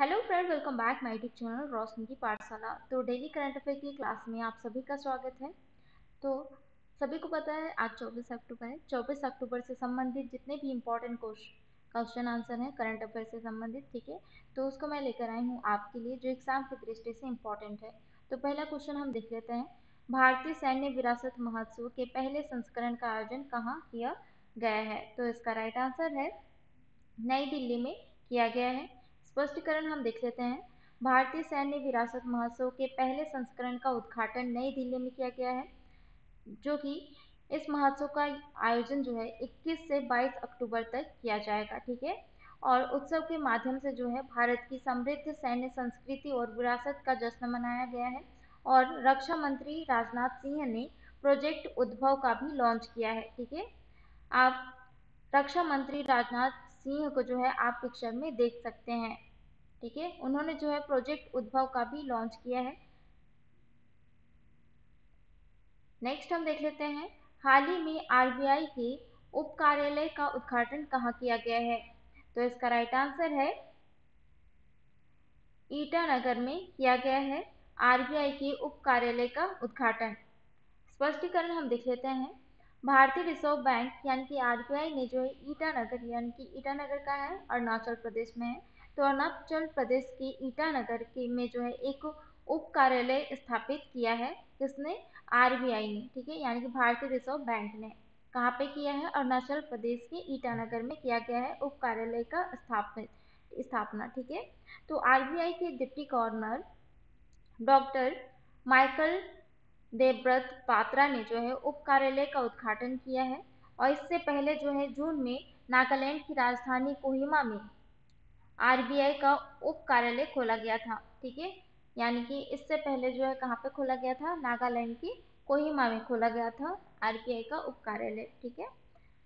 Hello friend welcome back my YouTube channel Roshni की पाठशाला तो डेली करंट अफेयर की क्लास में आप सभी का स्वागत है। तो सभी को पता है, आज 24 अक्टूबर है। 24 अक्टूबर से संबंधित जितने भी इम्पोर्टेंट क्वेश्चन आंसर हैं करंट अफेयर से संबंधित, ठीक है? तो उसको मैं लेकर आई हूँ आपके लिए, जो एग्ज़ाम की दृष्टि से इम्पोर्टेंट है। तो पहला क्वेश्चन हम देख लेते हैं। भारतीय सैन्य विरासत महोत्सव के पहले संस्करण का आयोजन कहाँ किया गया है? तो इसका राइट आंसर है, नई दिल्ली में किया गया है। स्पष्टीकरण हम देख लेते हैं। भारतीय सैन्य विरासत महोत्सव के पहले संस्करण का उद्घाटन नई दिल्ली में किया गया है, जो कि इस महोत्सव का आयोजन जो है 21 से 22 अक्टूबर तक किया जाएगा, ठीक है? और उत्सव के माध्यम से जो है, भारत की समृद्ध सैन्य संस्कृति और विरासत का जश्न मनाया गया है और रक्षा मंत्री राजनाथ सिंह ने प्रोजेक्ट उद्भव का भी लॉन्च किया है, ठीक है? आप रक्षा मंत्री राजनाथ सिंह को जो है आप पिक्चर में देख सकते हैं। ठीक है? उन्होंने जो है प्रोजेक्ट उद्भव का भी लॉन्च किया है। नेक्स्ट हम देख लेते हैं, हाल ही में आरबीआई के उप कार्यालय का उद्घाटन कहाँ किया गया है? तो इसका राइट आंसर है, ईटानगर में किया गया है आरबीआई के उप कार्यालय का उद्घाटन। स्पष्टीकरण हम देख लेते हैं। भारतीय रिज़र्व बैंक, यानी कि आरबीआई ने जो है ईटानगर, यानी कि ईटानगर का है, अरुणाचल प्रदेश में है। तो अरुणाचल प्रदेश के ईटानगर के में जो है एक उप कार्यालय स्थापित किया है किसने आरबीआई ने, ठीक है? यानी कि भारतीय रिज़र्व बैंक ने कहाँ पे किया है? अरुणाचल प्रदेश के ईटानगर में किया गया है, उप कार्यालय का स्थापित, स्थापना, ठीक है? तो आरबीआई के deputy governor doctor Michael Debabrata Patra ने जो है उप कार्यालय का उद्घाटन किया है और इससे पहले जो है जून में नागालैंड की राजधानी कोहिमा में आरबीआई का उप कार्यालय खोला गया था, ठीक है? यानी कि इससे पहले जो है कहाँ पे खोला गया था? नागालैंड की कोहिमा में खोला गया था, आरबीआई का उप कार्यालय, ठीक है?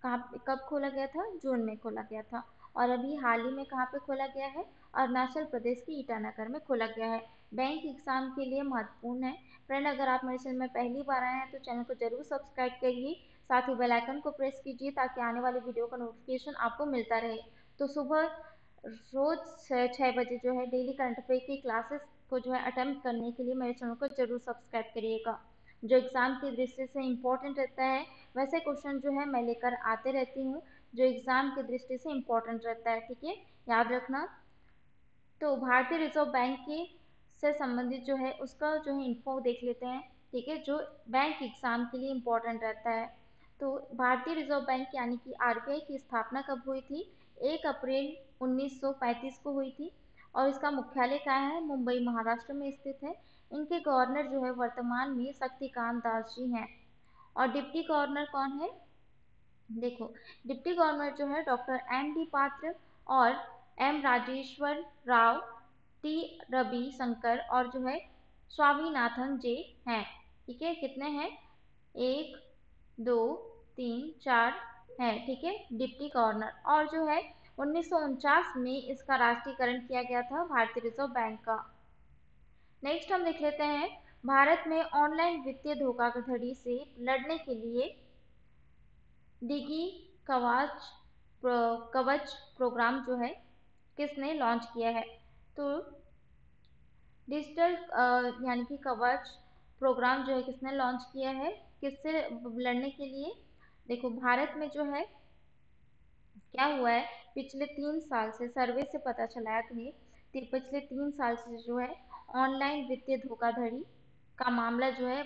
कहाँ कब खोला गया था? जून में खोला गया था और अभी हाल ही में कहाँ पे खोला गया है? अरुणाचल प्रदेश के ईटानगर में खोला गया है। बैंक एग्ज़ाम के लिए महत्वपूर्ण है। फ्रेंड अगर आप मेरे चैनल में पहली बार आए हैं तो चैनल को ज़रूर सब्सक्राइब करिए। साथ ही बेल आइकन को प्रेस कीजिए, ताकि आने वाली वीडियो का नोटिफिकेशन आपको मिलता रहे। तो सुबह रोज़ छः बजे जो है डेली करंट अफेयर की क्लासेस को जो है अटैम्प्ट करने के लिए मेरे चैनल को ज़रूर सब्सक्राइब करिएगा। जो एग्ज़ाम की दृष्टि से इम्पोर्टेंट रहता है, वैसे क्वेश्चन जो है मैं लेकर आते रहती हूँ। जो एग्ज़ाम की दृष्टि से इम्पोर्टेंट रहता है, ठीक है? याद रखना। तो भारतीय रिज़र्व बैंक की से संबंधित जो है, उसका जो है इन्फो देख लेते हैं, ठीक है, जो बैंक एग्ज़ाम के लिए इम्पोर्टेंट रहता है। तो भारतीय रिज़र्व बैंक यानी कि आरबीआई की स्थापना कब हुई थी? एक अप्रैल 1935 को हुई थी और इसका मुख्यालय कहाँ है? मुंबई, महाराष्ट्र में स्थित है। इनके गवर्नर जो है वर्तमान में शक्तिकांत दास जी हैं। और डिप्टी गवर्नर कौन है? देखो, डिप्टी गवर्नर जो है डॉक्टर एम डी पात्र और एम राजेश्वर राव टी रवि शंकर और जो है स्वामीनाथन जे हैं। ठीक है? कितने हैं? एक, दो, तीन, चार है। ठीक है? Deputy governor. और जो है, उन्नीस सौ उनचास में इसका राष्ट्रीयकरण किया गया था भारतीय रिज़र्व बैंक का। नेक्स्ट हम देख लेते हैं, भारत में ऑनलाइन वित्तीय धोखाधड़ी से लड़ने के लिए डिगी कवच कवच प्रोग्राम जो है, किसने लॉन्च किया है? तो डिजिटल यानी कि कवच प्रोग्राम जो है किसने लॉन्च किया है, किससे लड़ने के लिए? देखो, भारत में जो है, क्या हुआ है? पिछले तीन साल से सर्वे से पता चला है कि पिछले तीन साल से जो है ऑनलाइन वित्तीय धोखाधड़ी का मामला जो है,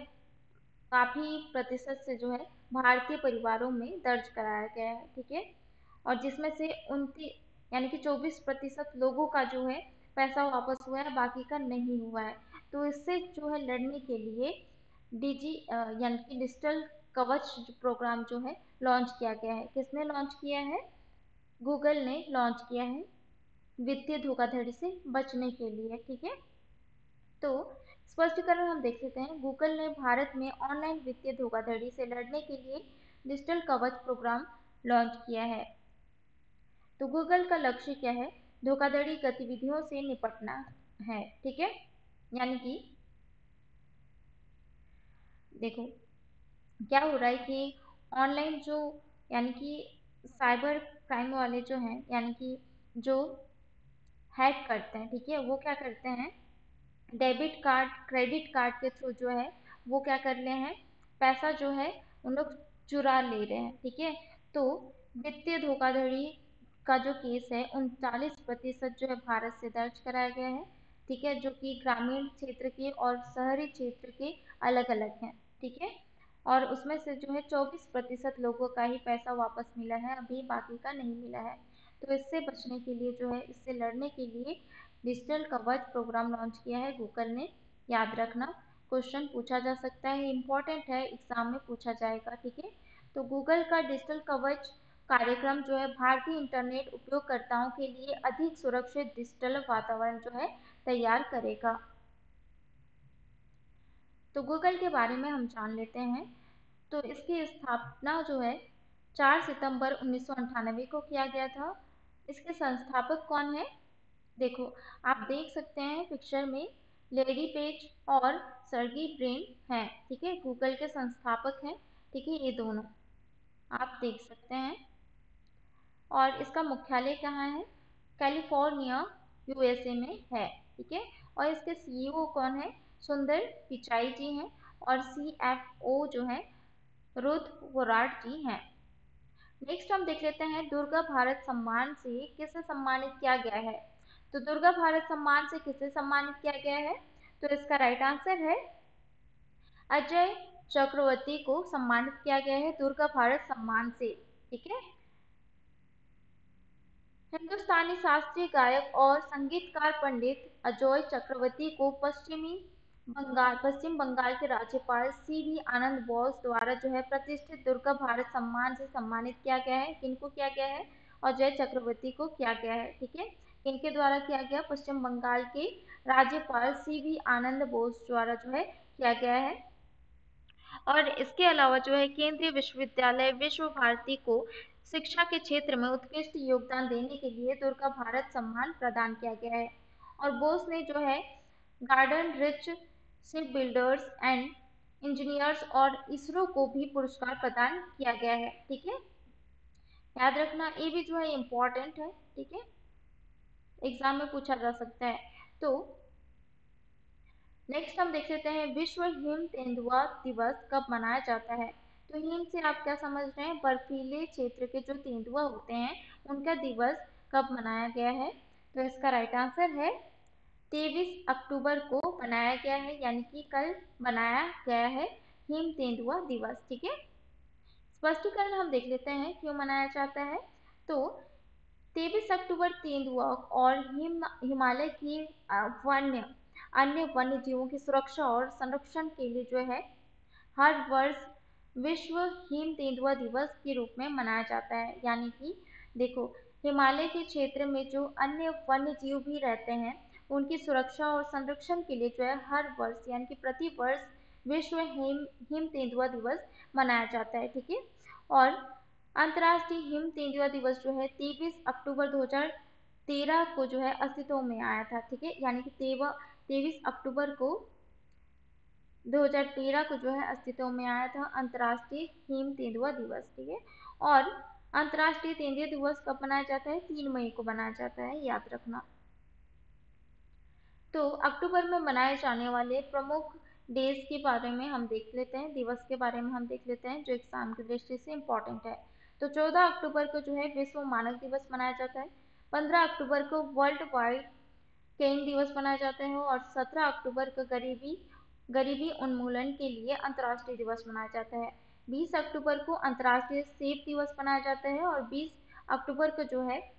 काफ़ी प्रतिशत से जो है, भारतीय परिवारों में दर्ज कराया गया है, ठीक है? और जिसमें से उनतीस, यानी कि 24 प्रतिशत लोगों का जो है पैसा वापस हुआ है, बाकी का नहीं हुआ है। तो इससे जो है लड़ने के लिए डिजी यानी कि डिजिटल कवच प्रोग्राम जो है लॉन्च किया गया है। किसने लॉन्च किया है? गूगल ने लॉन्च किया है वित्तीय धोखाधड़ी से बचने के लिए, ठीक है? तो स्पष्टीकरण हम देख लेते हैं। गूगल ने भारत में ऑनलाइन वित्तीय धोखाधड़ी से लड़ने के लिए डिजिटल कवच प्रोग्राम लॉन्च किया है। तो गूगल का लक्ष्य क्या है? धोखाधड़ी गतिविधियों से निपटना है, ठीक है? यानी कि देखो, क्या हो रहा है कि ऑनलाइन जो यानी कि साइबर क्राइम वाले जो हैं, यानी कि जो हैक करते हैं, ठीक है? वो क्या करते हैं? डेबिट कार्ड क्रेडिट कार्ड के थ्रू जो है, वो क्या कर रहे हैं? पैसा जो है, उन लोग चुरा ले रहे हैं, ठीक है? तो वित्तीय धोखाधड़ी का जो केस है उनचालीस प्रतिशत जो है भारत से दर्ज कराया गया है, ठीक है? जो कि ग्रामीण क्षेत्र के और शहरी क्षेत्र के अलग अलग हैं, ठीक है? और उसमें से जो है चौबीस प्रतिशत लोगों का ही पैसा वापस मिला है, अभी बाकी का नहीं मिला है। तो इससे बचने के लिए जो है, इससे लड़ने के लिए डिजिटल कवच प्रोग्राम लॉन्च किया है गूगल ने। याद रखना, क्वेश्चन पूछा जा सकता है इंपॉर्टेंट है, एग्ज़ाम में पूछा जाएगा, ठीक है? तो गूगल का डिजिटल कवच कार्यक्रम जो है भारतीय इंटरनेट उपयोगकर्ताओं के लिए अधिक सुरक्षित, डिजिटल वातावरण जो है तैयार करेगा। तो गूगल के बारे में हम जान लेते हैं। तो इसकी स्थापना जो है 4 सितंबर उन्नीस को किया गया था। इसके संस्थापक कौन है? देखो, आप देख सकते हैं पिक्चर में लेडी पेज और सर्गी ब्रेन हैं, ठीक है? गूगल के संस्थापक हैं, ठीक है? ये दोनों आप देख सकते हैं। और इसका मुख्यालय कहाँ है? कैलिफ़ोर्निया, यूएसए में है, ठीक है? और इसके सीईओ e कौन है? सुंदर पिचाई जी हैं और सीएफओ जो है रुद वोराट जी हैं। नेक्स्ट हम देख लेते हैं दुर्गा भारत सम्मान से किसे सम्मानित किया गया है? तो दुर्गा भारत सम्मान से किसे सम्मानित किया गया है? तो इसका राइट आंसर है, अजय चक्रवर्ती को सम्मानित किया गया है दुर्गा भारत सम्मान से, ठीक है? हिंदुस्तानी शास्त्रीय गायक और संगीतकार पंडित अजय चक्रवर्ती को पश्चिमी बंगाल, पश्चिम बंगाल के राज्यपाल सी वी आनंद बोस द्वारा जो है प्रतिष्ठित दुर्गा भारत सम्मान से सम्मानित किया गया है। किनको किया गया है? अजय चक्रवर्ती को किया गया है, ठीक है? इनके द्वारा किया गया पश्चिम बंगाल के राज्यपाल सी वी आनंद बोस द्वारा जो है किया गया है। और इसके अलावा जो है केंद्रीय विश्वविद्यालय विश्व भारती को शिक्षा के क्षेत्र में उत्कृष्ट योगदान देने के लिए दुर्गा भारत सम्मान प्रदान किया गया है। और बोस ने जो है garden reach ship builders and engineers और इसरो को भी पुरस्कार प्रदान किया गया है, ठीक है? याद रखना, ये भी जो है इम्पोर्टेंट है, ठीक है? एग्ज़ाम में पूछा जा सकता है। तो नेक्स्ट हम देख लेते हैं, विश्व हिम तेंदुआ दिवस कब मनाया जाता है? तो हिम से आप क्या समझ रहे हैं? बर्फीले क्षेत्र के जो तेंदुआ होते हैं, उनका दिवस कब मनाया गया है? तो इसका राइट आंसर है, तेईस अक्टूबर को मनाया गया है, यानी कि कल मनाया गया है हिम तेंदुआ दिवस, ठीक है? स्पष्टीकरण हम देख लेते हैं क्यों मनाया जाता है। तो तेईस अक्टूबर तेंदुआ और हिम, हिमालय की वन्य, अन्य वन्य जीवों की सुरक्षा और संरक्षण के लिए जो है, हर वर्ष विश्व हिम तेंदुआ दिवस के रूप में मनाया जाता है। यानी कि, देखो, हिमालय के क्षेत्र में जो अन्य वन्य जीव भी रहते हैं, उनकी सुरक्षा और संरक्षण के लिए जो है हर वर्ष, यानी कि प्रति वर्ष विश्व हिम हिम तेंदुआ दिवस मनाया जाता है, ठीक है? और अंतर्राष्ट्रीय हिम तेंदुआ दिवस जो है, तेईस अक्टूबर 2013 को जो है अस्तित्व में आया था, ठीक है? यानी कि तेवा, तेईस अक्टूबर को 2013 को जो है अस्तित्व में आया था, अंतर्राष्ट्रीय हिम तेंदुआ दिवस, ठीक है? और अंतर्राष्ट्रीय तेंदुआ दिवस कब मनाया जाता है? तीन मई को मनाया जाता है, याद रखना। तो अक्टूबर में मनाए जाने वाले प्रमुख डेज़ के बारे में हम देख लेते हैं, दिवस के बारे में हम देख लेते हैं, जो एग्ज़ाम की दृष्टि से इम्पोर्टेंट है। तो 14 अक्टूबर को जो है विश्व मानव दिवस मनाया जाता है 15 अक्टूबर को वर्ल्ड वाइड केन दिवस मनाया जाता है, और 17 अक्टूबर को गरीबी गरीबी उन्मूलन के लिए अंतर्राष्ट्रीय दिवस मनाया जाता है। 20 अक्टूबर को अंतर्राष्ट्रीय सेब दिवस मनाया जाता है और 20 अक्टूबर को जो है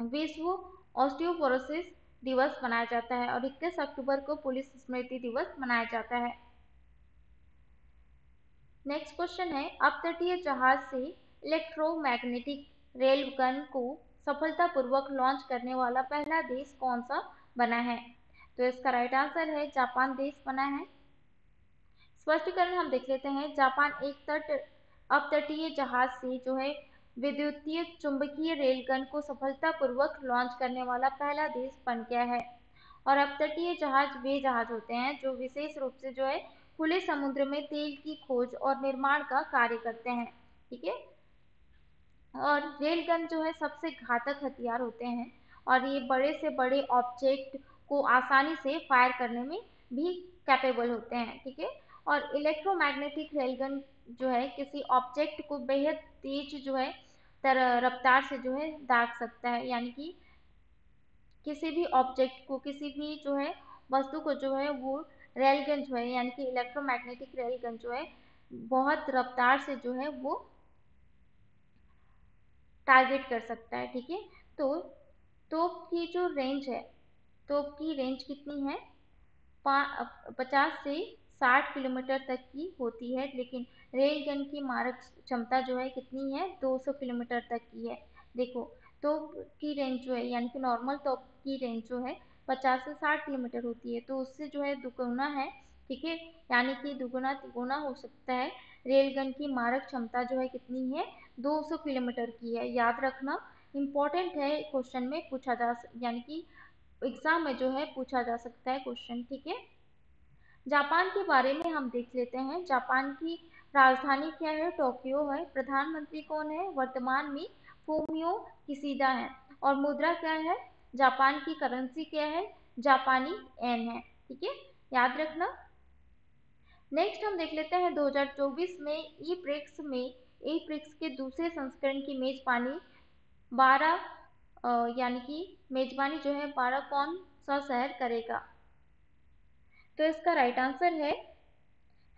विश्व ऑस्टियोपोरोसिस दिवस मनाया जाता है और 21 अक्टूबर को पुलिस स्मृति दिवस मनाया जाता है। नेक्स्ट क्वेश्चन है, अपतटीय जहाज़ से इलेक्ट्रोमैग्नेटिक रेल गन को सफलतापूर्वक लॉन्च करने वाला पहला देश कौन सा बना है? तो इसका राइट आंसर है जापान देश बना है। स्पष्टीकरण हम देख लेते हैं। जापान एक तट अपतटीय जहाज़ से जो है विद्युतीय चुंबकीय रेलगन को सफलतापूर्वक लॉन्च करने वाला पहला देश बन गया है। और अपतटीय जहाज़ वे जहाज़ होते हैं जो विशेष रूप से जो है खुले समुद्र में तेल की खोज और निर्माण का कार्य करते हैं, ठीक है? और रेलगन जो है सबसे घातक हथियार होते हैं और ये बड़े से बड़े ऑब्जेक्ट को आसानी से फायर करने में भी कैपेबल होते हैं, ठीक है? और इलेक्ट्रोमैग्नेटिक रेलगन जो है, किसी ऑब्जेक्ट को बेहद तेज जो है, तर, रफ्तार से जो है, दाग सकता है, यानी कि किसी भी ऑब्जेक्ट को, किसी भी जो है, वस्तु को जो है, वो रेलगन जो है, यानी कि इलेक्ट्रोमैग्नेटिक रेलगन जो है, बहुत रफ्तार से जो है, वो टारगेट कर सकता है, ठीक है? तो तोप की जो रेंज है तोप की रेंज कितनी है? पचास से साठ किलोमीटर तक की होती है, लेकिन रेल गन की मारक क्षमता जो है कितनी है? 200 किलोमीटर तक की है। देखो, तोप की रेंज जो है, यानी कि नॉर्मल तोप की रेंज जो है 50 से 60 किलोमीटर होती है। तो उससे जो है दुगुना है, ठीक है? यानी कि दुगुना तिगुना हो सकता है। रेलगन की मारक क्षमता जो है कितनी है? 200 किलोमीटर की है। याद रखना इम्पोर्टेंट है क्वेश्चन में पूछा जा यानी कि एग्ज़ाम में जो है पूछा जा सकता है क्वेश्चन, ठीक है? जापान के बारे में हम देख लेते हैं। जापान की राजधानी क्या है? टोक्यो है। प्रधानमंत्री कौन है? वर्तमान में फूमियो किसीदा है। और मुद्रा क्या है? जापान की करेंसी क्या है? जापानी एन है, ठीक है? याद रखना। नेक्स्ट हम देख लेते हैं 2024 में ई प्रिक्स में ई प्रिक्स के दूसरे संस्करण की मेजबानी 12 यानी कि मेजबानी जो है 12 कौन सा शहर करेगा? तो इसका राइट आंसर है,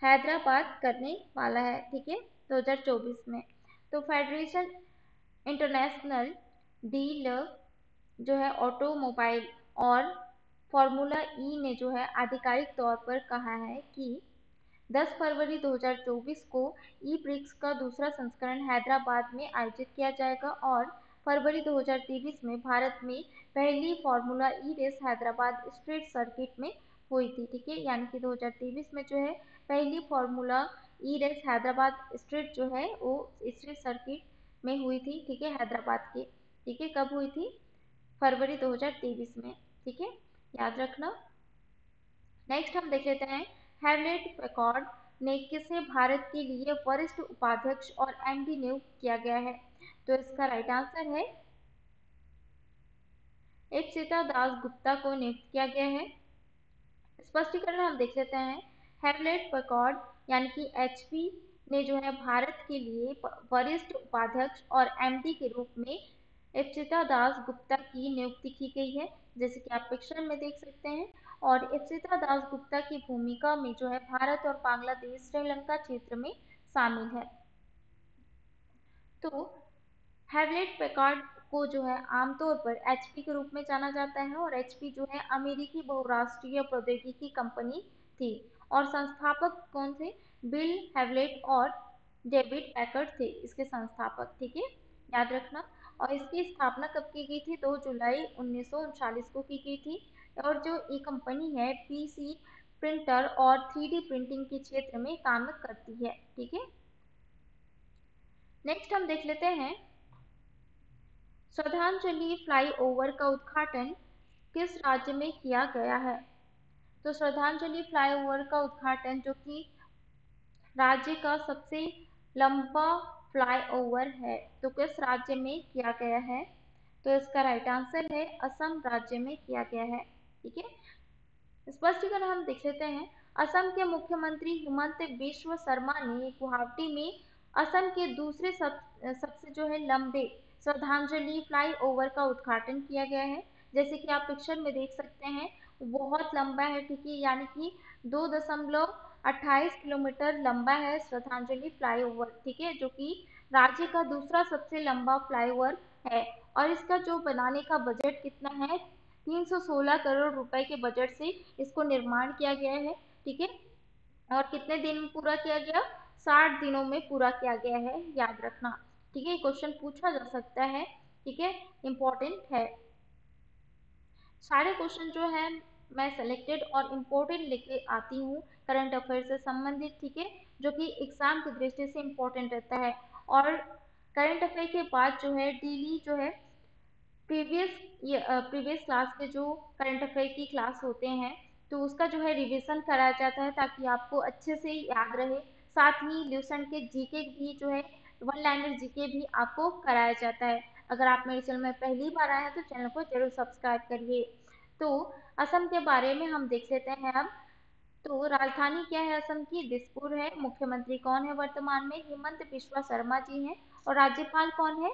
हैदराबाद करने वाला है, ठीक है? 2024 में। तो फेडरेशन इंटरनेशनल डीलर जो है ऑटोमोबाइल और फार्मूला ई ने जो है आधिकारिक तौर पर कहा है कि 10 फरवरी 2024 को ई ब्रिक्स का दूसरा संस्करण हैदराबाद में आयोजित किया जाएगा और फरवरी 2023 में भारत में पहली formula E race Hyderabad street circuit में हुई थी, ठीक है? यानी कि 2023 में जो है, पहली formula E race Hyderabad street जो है, वो स्ट्रीट सर्किट में हुई थी, ठीक है? हैदराबाद के, ठीक है? कब हुई थी? फरवरी 2023 में, ठीक है? याद रखना। नेक्स्ट हम देख लेते हैं हैवलेट पैकॉर्ड ने किसे भारत के लिए वरिष्ठ उपाध्यक्ष और एमडी नियुक्त किया गया है? तो इसका राइट आंसर है। एक सीता दास गुप्ता को नियुक्त किया गया है। स्पष्टीकरण हम देख लेते हैं। हेवलेट पकॉर्ड यानी कि एचपी ने जो है भारत के लिए वरिष्ठ उपाध्यक्ष और एमडी के रूप में इप्सिता दास गुप्ता की नियुक्ति की गई है, जैसे कि आप पिक्चर में देख सकते हैं। और इप्सिता दास गुप्ता की भूमिका में जो है भारत और बांग्लादेश, श्रीलंका क्षेत्र में शामिल है। तो हैवलेट पैकार्ड को जो है आमतौर पर एचपी के रूप में जाना जाता है और एचपी जो है अमेरिकी बहुराष्ट्रीय प्रौद्योगिकी कंपनी थी और संस्थापक कौन थे? बिल हैवलेट और डेविड पैकर्ड थे। इसके संस्थापक, ठीक है? याद रखना। और इसकी स्थापना कब की गई थी? 2 जुलाई उन्नीस को की गई थी। और जो ये कंपनी है पीसी प्रिंटर और थ्री प्रिंटिंग के क्षेत्र में काम करती है, ठीक है? नेक्स्ट हम देख लेते हैं श्रद्धांजलि फ्लाईओवर का उद्घाटन किस राज्य में किया गया है? तो श्रद्धांजलि फ्लाईओवर का उद्घाटन जो कि राज्य का सबसे लंबा फ्लाईओवर है तो किस राज्य में किया गया है? तो इसका राइट आंसर है, असम राज्य में किया गया है, ठीक है? स्पष्टीकरण हम देख लेते हैं। असम के मुख्यमंत्री हिमंत विश्व शर्मा ने गुवाहाटी में असम के दूसरे सब, सबसे जो है लंबे श्रद्धांजलि फ्लाईओवर का उद्घाटन किया गया है। जैसे कि आप पिक्चर में देख सकते हैं, बहुत लंबा है, ठीक है, यानी कि दो दशमलव अट्ठाईस किलोमीटर लंबा है श्रद्धांजलि फ्लाईओवर ठीक है, जो कि राज्य का दूसरा सबसे लंबा फ्लाईओवर है। और इसका जो बनाने का बजट कितना है 316 करोड़ रुपए के बजट से इसको निर्माण किया गया है, ठीक है, और कितने दिन में पूरा किया गया? साठ दिनों में पूरा किया गया है, याद रखना। ठीक है क्वेश्चन पूछा जा सकता है, ठीक है इम्पोर्टेंट है। सारे क्वेश्चन जो है, मैं सेलेक्टेड और इम्पोर्टेंट लेके आती हूँ करंट अफेयर से संबंधित, ठीक है, जो कि एग्ज़ाम की दृष्टि से इम्पोर्टेंट रहता है। और करंट अफेयर के बाद जो है डेली जो है प्रीवियस प्रीवियस क्लास के जो करंट अफेयर की क्लास होते हैं तो उसका जो है रिविज़न कराया जाता है ताकि आपको अच्छे से याद रहे। साथ ही ल्यूसन के जीके भी जो है वन लाइनर जीके भी आपको कराया जाता है। अगर आप मेरे चैनल में पहली बार आए हैं तो चैनल को ज़रूर सब्सक्राइब करिए। तो असम के बारे में हम देख लेते हैं अब। तो राजधानी क्या है असम की? दिसपुर है। मुख्यमंत्री कौन है वर्तमान में? हेमंत बिश्वा शर्मा जी हैं। और राज्यपाल कौन है?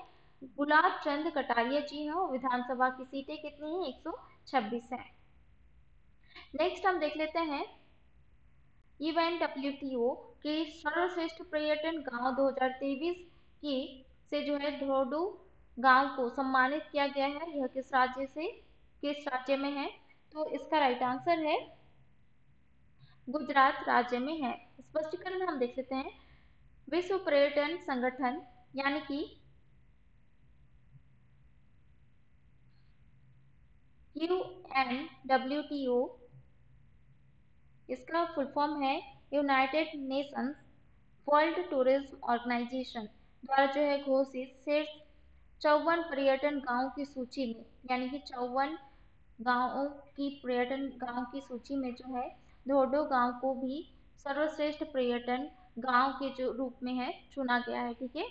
गुलाब चंद कटारिया जी हैं। विधानसभा की सीटें कितनी हैं? 126 हैं। नेक्स्ट हम देख लेते हैं। इवेंट डब्ल्यू के सर्वश्रेष्ठ पर्यटन गाँव 2023 की से जो है धोडू गाँव को सम्मानित किया गया है। यह किस राज्य से, किस राज्य में है? तो इसका राइट आंसर है, गुजरात राज्य में है। स्पष्टीकरण हम देख लेते हैं। विश्व पर्यटन संगठन, यानी कि U N W T O इसका फुल फॉर्म है United Nations World Tourism Organization द्वारा जो है घोषित सिर्फ़ चौवन पर्यटन गाँव की सूची में, यानी कि चौवन गाँवों की पर्यटन गाँव की सूची में जो है धोडो गाँव को भी सर्वश्रेष्ठ पर्यटन गाँव के जो रूप में है, चुना गया है, ठीक है?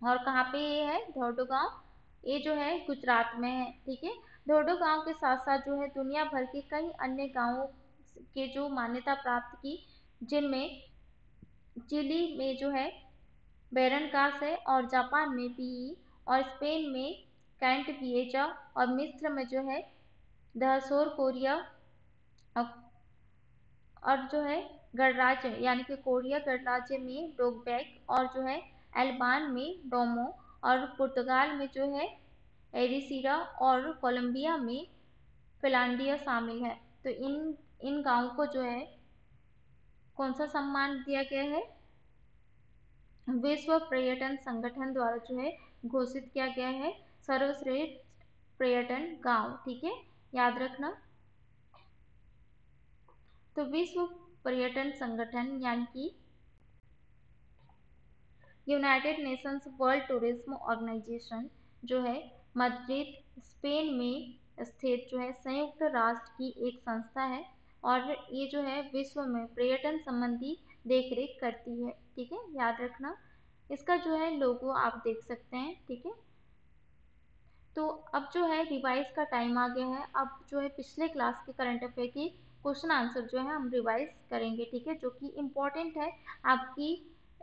और कहाँ पे ये है? धोडो गाँव। ये जो है, गुजरात में है, ठीक है? धोडो गाँव के साथ साथ जो है, दुनिया भर के कई अन्य गाँवों के जो मान्यता प्राप्त की जिनमें चिली में जो है, बेरनकास है और जापान में पीई और स्पेन में कैंट विएजा और मिस्र में जो है दहसोर कोरिया और जो है गणराज्य, यानी कि कोरिया गणराज्य में डोगबैक और जो है एल्बान में डोमो और पुर्तगाल में जो है एरिसीरा और कोलंबिया में फिलांडिया शामिल है। तो इन इन गाँवों को जो है कौन सा सम्मान दिया गया है? विश्व पर्यटन संगठन द्वारा जो है घोषित किया गया है। सर्वश्रेष्ठ पर्यटन गाँव, ठीक है? याद रखना। तो विश्व पर्यटन संगठन यानी कि United Nations World Tourism Organization जो है मद्रिद, स्पेन में स्थित जो है संयुक्त राष्ट्र की एक संस्था है। और ये जो है विश्व में पर्यटन संबंधी देखरेख करती है, ठीक है? याद रखना। इसका जो है लोगो आप देख सकते हैं, ठीक है? तो अब जो है रिवाइज का टाइम आ गया है। अब जो है पिछले क्लास के करंट अफेयर की क्वेश्चन आंसर जो है हम रिवाइज करेंगे, ठीक है? जो कि इम्पोर्टेंट है आपकी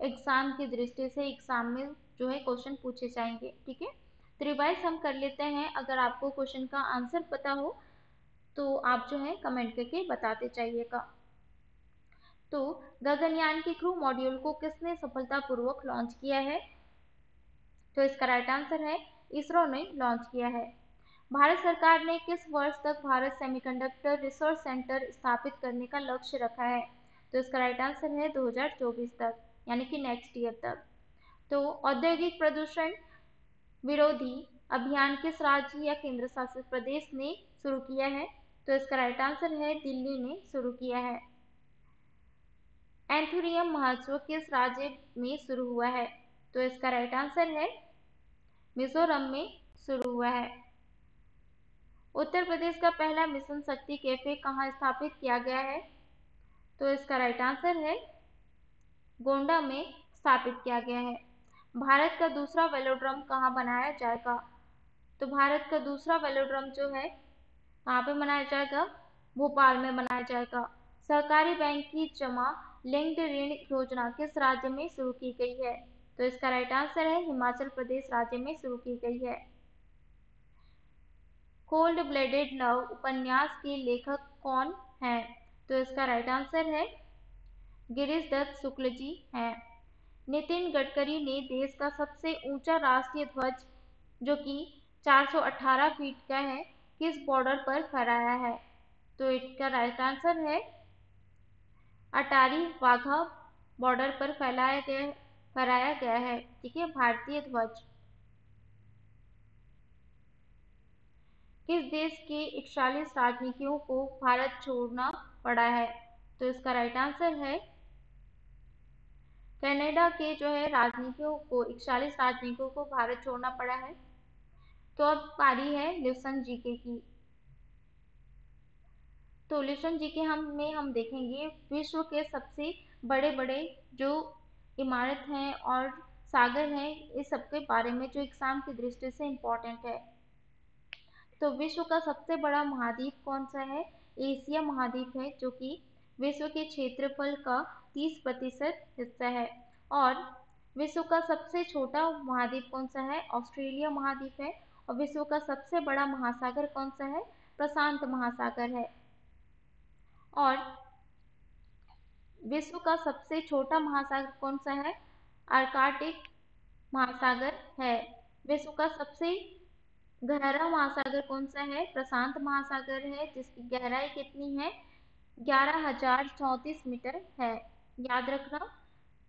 एग्ज़ाम की दृष्टि से एग्ज़ाम में जो है क्वेश्चन पूछे जाएँगे, ठीक है? तो रिवाइज हम कर लेते हैं। अगर आपको क्वेश्चन का आंसर पता हो तो आप जो है कमेंट करके बताते चाहिएगा तो गगनयान के क्रू मॉड्यूल को किसने सफलतापूर्वक लॉन्च किया है? तो इसका राइट आंसर है, इसरो ने लॉन्च किया है। भारत सरकार ने किस वर्ष तक भारत सेमीकंडक्टर रिसर्च सेंटर स्थापित करने का लक्ष्य रखा है? तो इसका राइट आंसर है 2024 तक, यानी कि नेक्स्ट ईयर तक। तो औद्योगिक प्रदूषण विरोधी अभियान किस राज्य या केंद्र शासित प्रदेश ने शुरू किया है? तो इसका राइट आंसर है दिल्ली ने शुरू किया है। एंथुरियम महोत्सव किस राज्य में शुरू हुआ है? तो इसका राइट आंसर है मिजोरम में शुरू हुआ है। उत्तर प्रदेश का पहला मिशन शक्ति कैफ़े कहाँ स्थापित किया गया है? तो इसका राइट आंसर है गोंडा में स्थापित किया गया है। भारत का दूसरा वेलोड्रम कहाँ बनाया जाएगा? तो भारत का दूसरा वेलोड्रम जो है कहाँ पे मनाया जाएगा, भोपाल में मनाया जाएगा। सहकारी बैंक की जमा लिंक्ड ऋण योजना किस राज्य में शुरू की गई है? तो इसका राइट आंसर है, हिमाचल प्रदेश राज्य में शुरू की गई है। कोल्ड ब्लेडेड लव उपन्यास के लेखक कौन है? तो इसका राइट आंसर है गिरीश दत्त शुक्ल जी हैं। नितिन गडकरी ने देश का सबसे ऊँचा राष्ट्रीय ध्वज, जो कि 418 फीट का है किस बॉर्डर पर फहराया है? तो इसका राइट आंसर है, अटारी वाघा बॉर्डर पर फैलाया गया फहराया गया है। ठीक है, भारतीय ध्वज। किस देश के इकतालीस राजनीतियों को भारत छोड़ना पड़ा है? तो इसका राइट आंसर है, कनाडा के जो है राजनीतियों को, इकतालीस राजनीतियों को भारत छोड़ना पड़ा है। तो अब पारी है लिसन जीके की। तो लिसन जीके हम, में हम देखेंगे विश्व के सबसे बड़े बड़े जो इमारत हैं और सागर हैं, इस सबके बारे में जो एग्ज़ाम की दृष्टि से इम्पोर्टेंट है। तो विश्व का सबसे बड़ा महाद्वीप कौन सा है? एशिया महाद्वीप है, जो कि विश्व के क्षेत्रफल का 30 प्रतिशत हिस्सा है। और विश्व का सबसे छोटा महाद्वीप कौन सा है? ऑस्ट्रेलिया महाद्वीप है और विश्व का सबसे बड़ा महासागर कौन सा है? प्रशांत महासागर है। और विश्व का सबसे छोटा महासागर कौन सा है? आर्कटिक महासागर है। विश्व का सबसे गहरा महासागर कौन सा है? प्रशांत महासागर है, जिसकी गहराई कितनी है? ग्यारह हज़ार चौतीस मीटर है। याद रखना,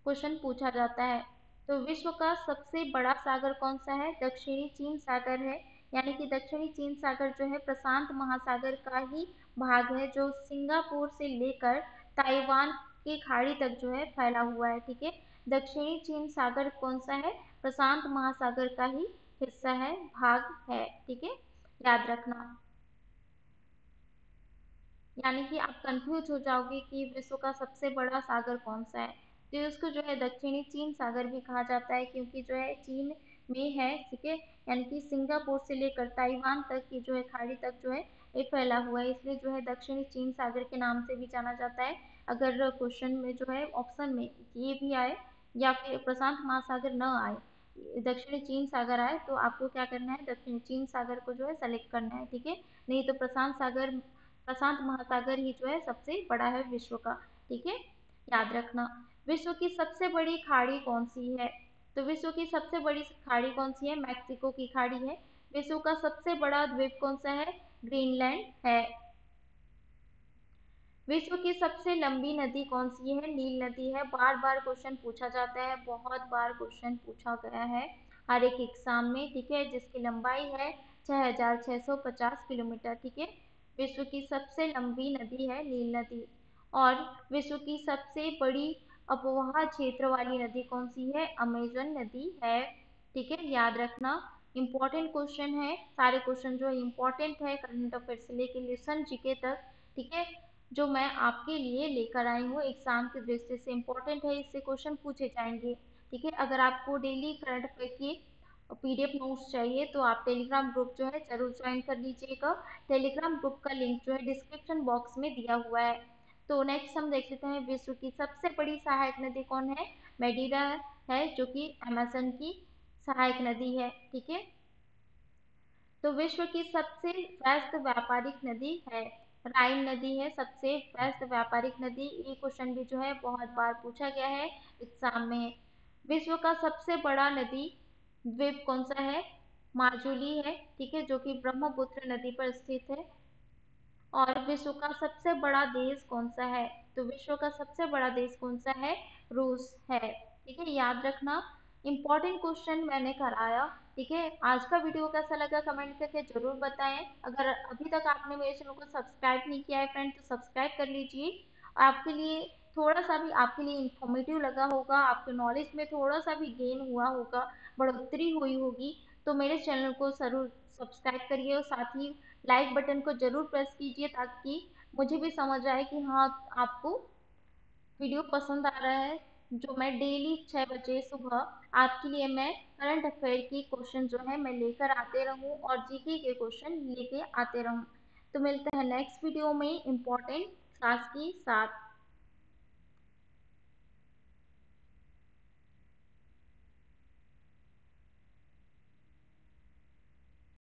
क्वेश्चन पूछा जाता है। तो विश्व का सबसे बड़ा सागर कौन सा है? दक्षिणी चीन सागर है। यानी कि दक्षिणी चीन सागर जो है, प्रशांत महासागर का ही भाग है, जो सिंगापुर से लेकर ताइवान की खाड़ी तक जो है, फैला हुआ है, ठीक है? दक्षिणी चीन सागर कौन सा है? प्रशांत महासागर का ही हिस्सा है, भाग है, ठीक है? याद रखना। यानी कि आप कंफ्यूज हो जाओगे कि विश्व का सबसे बड़ा सागर कौन सा है। तो उसको जो है दक्षिणी चीन सागर भी कहा जाता है, क्योंकि जो है चीन में है, ठीक है? यानी कि सिंगापुर से लेकर ताइवान तक की जो है खाड़ी तक जो है ये फैला हुआ है, इसलिए जो है दक्षिणी चीन सागर के नाम से भी जाना जाता है। अगर क्वेश्चन में जो है ऑप्शन में ये भी आए या फिर प्रशांत महासागर न आए, दक्षिणी चीन सागर आए तो आपको क्या करना है? दक्षिणी चीन सागर को जो है सेलेक्ट करना है, ठीक है? नहीं तो प्रशांत सागर, प्रशांत महासागर ही जो है सबसे बड़ा है विश्व का, ठीक है? याद रखना। विश्व की सबसे बड़ी खाड़ी कौन सी है? तो विश्व की सबसे बड़ी खाड़ी कौन सी है? मैक्सिको की खाड़ी है। विश्व का सबसे बड़ा द्वीप कौन सा है? ग्रीनलैंड है। विश्व की सबसे लंबी नदी कौन सी है? नील नदी है। बार बार क्वेश्चन पूछा जाता है। बहुत बार क्वेश्चन पूछा गया है। हर एक एग्ज़ाम में, ठीक है? जिसकी लंबाई है छह हज़ार छह सौ पचास किलोमीटर, ठीक है? विश्व की सबसे लंबी नदी है नील नदी। और विश्व की सबसे बड़ी अपवाह क्षेत्र वाली नदी कौन सी है? अमेजन नदी है। ठीक है, याद रखना। इंपॉर्टेंट क्वेश्चन है। सारे क्वेश्चन जो है इम्पोर्टेंट है करंट अफेयर से लेकर लेसन जीके तक। ठीक है, जो मैं आपके लिए लेकर आई हूँ एग्ज़ाम की दृष्टि से इम्पोर्टेंट है, इससे क्वेश्चन पूछे जाएँगे। ठीक है, अगर आपको डेली करंट अफेयर की पीडीएफ नोट्स चाहिए तो आप टेलीग्राम ग्रुप जो है, ज़रूर ज्वाइन कर लीजिएगा। टेलीग्राम ग्रुप का लिंक जो है डिस्क्रिप्शन बॉक्स में दिया हुआ है। तो नेक्स्ट हम देख लेते हैं विश्व की सबसे बड़ी सहायक नदी कौन है? मेडिरा है, जो कि अमेजन की सहायक नदी है, ठीक है? तो विश्व की सबसे व्यस्त व्यापारिक नदी है, राइन नदी है, सबसे व्यस्त व्यापारिक नदी। ये क्वेश्चन भी जो है बहुत बार पूछा गया है एग्ज़ाम में। विश्व का सबसे बड़ा नदी द्वीप कौन सा है? माजुली है, ठीक है, जो कि ब्रह्मपुत्र नदी पर स्थित है। और विश्व का सबसे बड़ा देश कौन सा है? तो विश्व का सबसे बड़ा देश कौन सा है? रूस है। ठीक है, याद रखना। इंपॉर्टेंट क्वेश्चन मैंने कराया। ठीक है, आज का वीडियो कैसा लगा कमेंट करके ज़रूर बताएँ। अगर अभी तक आपने मेरे चैनल को सब्सक्राइब नहीं किया है फ्रेंड तो सब्सक्राइब कर लीजिए। आपके लिए थोड़ा सा भी आपके लिए इंफॉर्मेटिव लगा होगा, आपके नॉलेज में थोड़ा सा भी गेन हुआ होगा, बढ़ोतरी हुई होगी तो मेरे चैनल को ज़रूर सब्सक्राइब करिए और साथ ही लाइक बटन को ज़रूर प्रेस कीजिए ताकि मुझे भी समझ आए कि हाँ आपको वीडियो पसंद आ रहा है, जो मैं डेली छः बजे सुबह आपके लिए मैं करंट अफेयर की क्वेश्चन जो है मैं लेकर आते रहूँ और जीके के क्वेश्चन लेके आते रहूँ। तो मिलते हैं नेक्स्ट वीडियो में इम्पोर्टेंट क्लास के साथ।